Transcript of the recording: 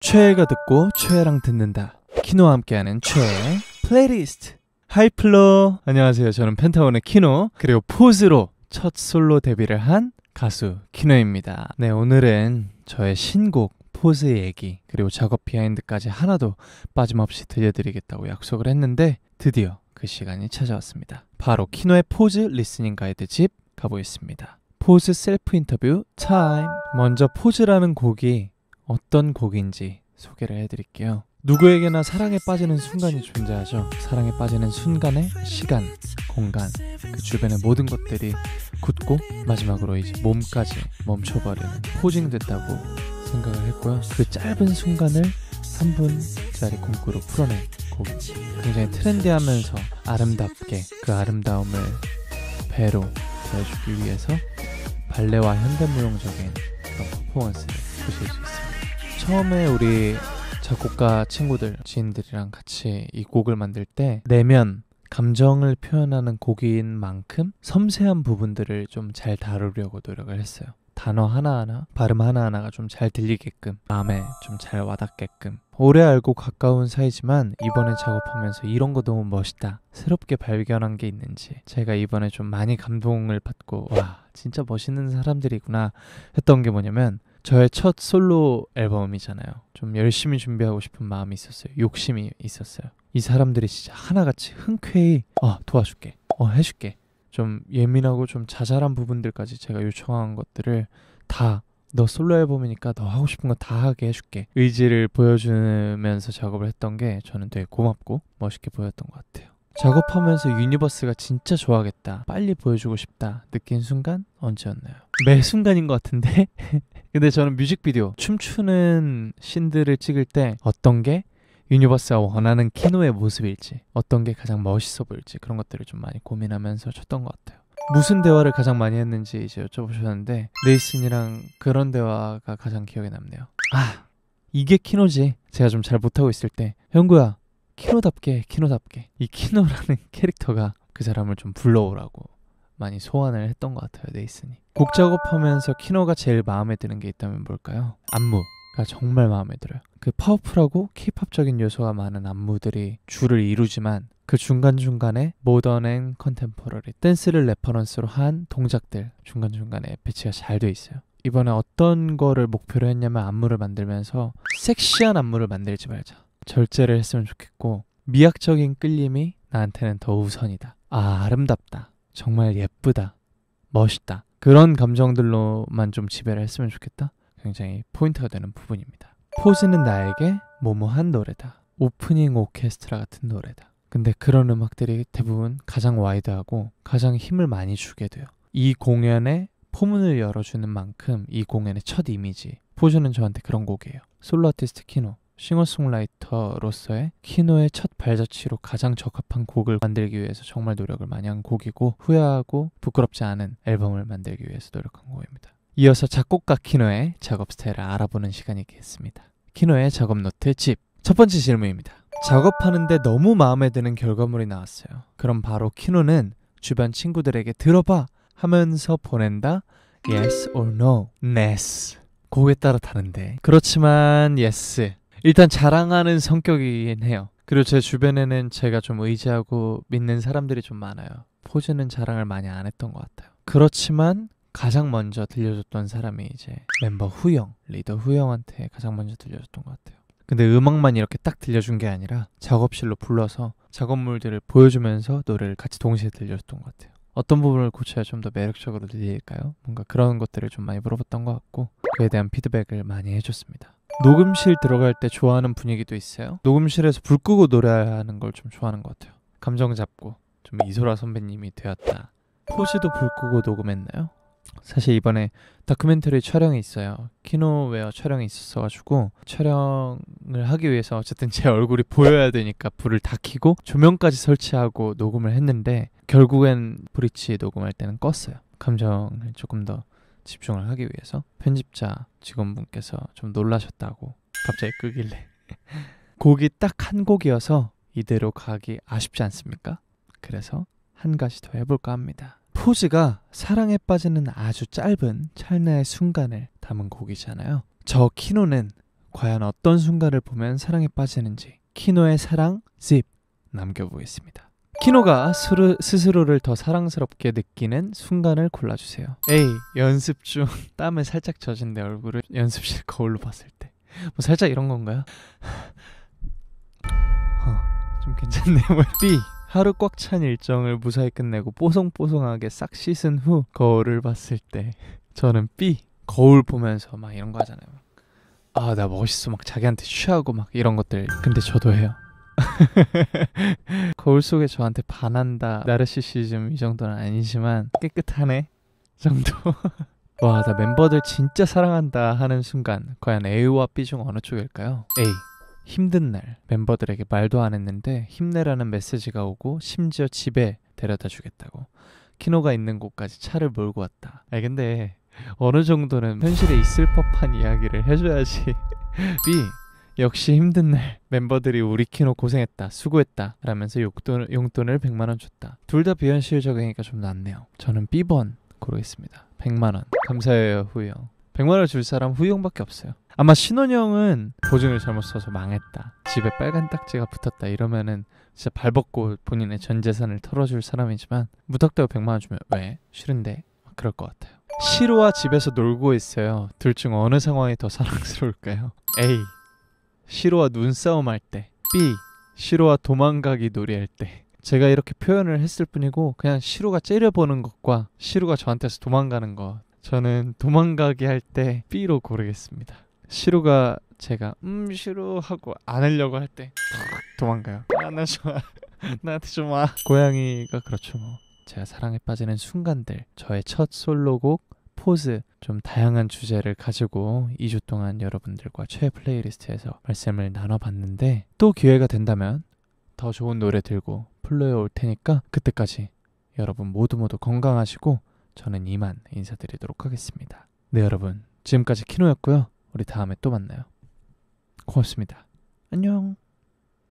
최애가 듣고 최애랑 듣는다. 키노와 함께하는 최애 playlist. Hi FLO 안녕하세요. 저는 펜타곤의 키노 그리고 포즈로 첫 솔로 데뷔를 한 가수 키노입니다. 네 오늘은 저의 신곡 포즈 얘기 그리고 작업 behind까지 하나도 빠짐없이 들려드리겠다고 약속을 했는데 드디어 그 시간이 찾아왔습니다. 바로 키노의 포즈 listening 가이드 지금 가보겠습니다. 포즈 셀프 인터뷰 타임. 먼저 포즈라는 곡이 어떤 곡인지 소개를 해드릴게요. 누구에게나 사랑에 빠지는 순간이 존재하죠. 사랑에 빠지는 순간의 시간, 공간, 그 주변의 모든 것들이 굳고 마지막으로 이제 몸까지 멈춰버리는 포징 됐다고 생각을 했고요. 그 짧은 순간을 3분짜리 공구로 풀어낸 곡이 굉장히 트렌디하면서 아름답게 그 아름다움을 배로 보여주기 위해서 발레와 현대무용적인 그런 퍼포먼스를 보실 수 있습니다. 처음에 우리 작곡가 친구들, 지인들이랑 같이 이 곡을 만들 때 내면 감정을 표현하는 곡인 만큼 섬세한 부분들을 좀 잘 다루려고 노력을 했어요. 단어 하나하나, 발음 하나하나가 좀 잘 들리게끔, 마음에 좀 잘 와닿게끔. 오래 알고 가까운 사이지만 이번에 작업하면서 이런 거 너무 멋있다. 새롭게 발견한 게 있는지 제가 이번에 좀 많이 감동을 받고 와 진짜 멋있는 사람들이구나 했던 게 뭐냐면 저의 첫 솔로 앨범이잖아요. 좀 열심히 준비하고 싶은 마음이 있었어요. 욕심이 있었어요. 이 사람들이 진짜 하나같이 흔쾌히 어 도와줄게, 어 해줄게. 좀 예민하고 좀 자잘한 부분들까지 제가 요청한 것들을 다 너 솔로 앨범이니까 너 하고 싶은 거 다 하게 해줄게. 의지를 보여주면서 작업을 했던 게 저는 되게 고맙고 멋있게 보였던 것 같아요. 작업하면서 유니버스가 진짜 좋아하겠다. 빨리 보여주고 싶다. 느낀 순간 언제였나요? 매 순간인 것 같은데? 근데 저는 뮤직비디오, 춤추는 신들을 찍을 때 어떤 게 유니버스가 원하는 키노의 모습일지, 어떤 게 가장 멋있어 보일지 그런 것들을 좀 많이 고민하면서 쳤던 것 같아요. 무슨 대화를 가장 많이 했는지 이제 여쭤보셨는데 네이슨이랑 그런 대화가 가장 기억에 남네요. 아, 이게 키노지. 제가 좀 잘 못하고 있을 때 형구야 키노답게 키노답게. 이 키노라는 캐릭터가 그 사람을 좀 불러오라고 많이 소환을 했던 것 같아요 네이슨이. 곡 작업하면서 키노가 제일 마음에 드는 게 있다면 뭘까요? 안무가 정말 마음에 들어요. 그 powerful하고 케이팝적인 요소가 많은 안무들이 줄을 이루지만 그 중간중간에 modern and contemporary dance를 reference로 한 동작들 중간중간에 배치가 잘 돼 있어요. 이번에 어떤 거를 목표로 했냐면 안무를 만들면서 섹시한 안무를 만들지 말자 절제를 했으면 좋겠고 미학적인 끌림이 나한테는 더 우선이다. 아 아름답다. 정말 예쁘다. 멋있다. 그런 감정들로만 좀 지배를 했으면 좋겠다. 굉장히 포인트가 되는 부분입니다. 포즈는 나에게 뭐뭐한 노래다. 오프닝 오케스트라 같은 노래다. 근데 그런 음악들이 대부분 가장 wide하고 가장 힘을 많이 주게 돼요. 이 공연의 포문을 열어주는 만큼 이 공연의 첫 이미지 포즈는 저한테 그런 곡이에요. 솔로 아티스트 키노 싱어송라이터로서의 키노의 첫 발자취로 가장 적합한 곡을 만들기 위해서 정말 노력을 많이 한 곡이고 후회하고 부끄럽지 않은 앨범을 만들기 위해서 노력한 곡입니다. 이어서 작곡가 키노의 작업 스타일을 알아보는 시간이겠습니다. 키노의 작업 노트 집. 첫 번째 질문입니다. 작업하는데 너무 마음에 드는 결과물이 나왔어요. 그럼 바로 키노는 주변 친구들에게 들어봐 하면서 보낸다. Yes or no? Yes. 곡에 따라 다른데. 그렇지만 yes. 일단 자랑하는 성격이긴 해요. 그리고 제 주변에는 제가 좀 의지하고 믿는 사람들이 좀 많아요. 포즈는 자랑을 많이 안 했던 것 같아요. 그렇지만 가장 먼저 들려줬던 사람이 이제 멤버 후영, 리더 후영한테 가장 먼저 들려줬던 것 같아요. 근데 음악만 이렇게 딱 들려준 게 아니라 작업실로 불러서 작업물들을 보여주면서 노래를 같이 동시에 들려줬던 것 같아요. 어떤 부분을 고쳐야 좀 더 매력적으로 들릴까요? 뭔가 그런 것들을 좀 많이 물어봤던 것 같고 그에 대한 피드백을 많이 해줬습니다. 녹음실 들어갈 때 좋아하는 분위기도 있어요. 녹음실에서 불 끄고 노래하는 걸 좀 좋아하는 것 같아요. 감정 잡고 좀 이소라 선배님이 되었다. 포즈도 불 끄고 녹음했나요? 사실 이번에 다큐멘터리 촬영이 있어요. 키노웨어 촬영이 있었어가지고 촬영을 하기 위해서 어쨌든 제 얼굴이 보여야 되니까 불을 다 켜고 조명까지 설치하고 녹음을 했는데 결국엔 브리지 녹음할 때는 껐어요. 감정을 조금 더 집중을 하기 위해서 편집자 직원분께서 좀 놀라셨다고 갑자기 끄길래 곡이 딱 한 곡이어서 이대로 가기 아쉽지 않습니까? 그래서 한 가지 더 해볼까 합니다. 포즈가 사랑에 빠지는 아주 짧은 찰나의 순간을 담은 곡이잖아요. 저 키노는 과연 어떤 순간을 보면 사랑에 빠지는지 키노의 사랑 집 남겨보겠습니다. 키노가 스르, 스스로를 더 사랑스럽게 느끼는 순간을 골라주세요. A. 연습 중 땀을 살짝 젖은 내 얼굴을 연습실 거울로 봤을 때. 뭐 살짝 이런 건가요? 어, 좀 괜찮네요. B. 하루 꽉 찬 일정을 무사히 끝내고 뽀송뽀송하게 싹 씻은 후 거울을 봤을 때. 저는 B. 거울 보면서 막 이런 거 하잖아요. 아, 나 멋있어. 막 자기한테 취하고 막 이런 것들. 근데 저도 해요. 거울 속에 저한테 반한다 나르시시즘 이 정도는 아니지만 깨끗하네 정도. 와 나 멤버들 진짜 사랑한다 하는 순간 과연 A와 B 중 어느 쪽일까요? A. 힘든 날. 멤버들에게 말도 안 했는데 힘내라는 메시지가 오고 심지어 집에 데려다 주겠다고. 키노가 있는 곳까지 차를 몰고 왔다. 아 근데 어느 정도는 현실에 있을 법한 이야기를 해줘야지. B 역시 힘든 날 멤버들이 우리 키노 고생했다 수고했다 라면서 용돈, 용돈을 100만원 줬다. 둘 다 비현실적이니까 좀 낫네요. 저는 B번 고르겠습니다. 100만원. 감사해요 후이형 100만원 줄 사람 후이형밖에 없어요. 아마 신원형은 보증을 잘못 써서 망했다. 집에 빨간 딱지가 붙었다 이러면은 진짜 발벗고 본인의 전 재산을 털어줄 사람이지만 무턱대고 100만원 주면 왜? 싫은데? 그럴 것 같아요. 시로와 집에서 놀고 있어요. 둘 중 어느 상황이 더 사랑스러울까요? A 시로와 눈싸움 할 때, B 시로와 도망가기 놀이할 때. 제가 이렇게 표현을 했을 뿐이고 그냥 시로가 째려보는 것과 시로가 저한테서 도망가는 것. 저는 도망가기 할때 B로 고르겠습니다. 시로가 제가 음 시로 하고 안으려고 할 때 도망가요. 아나 좋아. 나한테 좀 와. 고양이가 그렇죠 뭐. 제가 사랑에 빠지는 순간들. 저의 첫 솔로곡 포즈 좀 다양한 주제를 가지고 2주 동안 여러분들과 최애 플레이리스트에서 말씀을 나눠봤는데 또 기회가 된다면 더 좋은 노래 들고 플로에 올 테니까 그때까지 여러분 모두 모두 건강하시고 저는 이만 인사드리도록 하겠습니다. 네 여러분 지금까지 키노였고요. 우리 다음에 또 만나요. 고맙습니다. 안녕.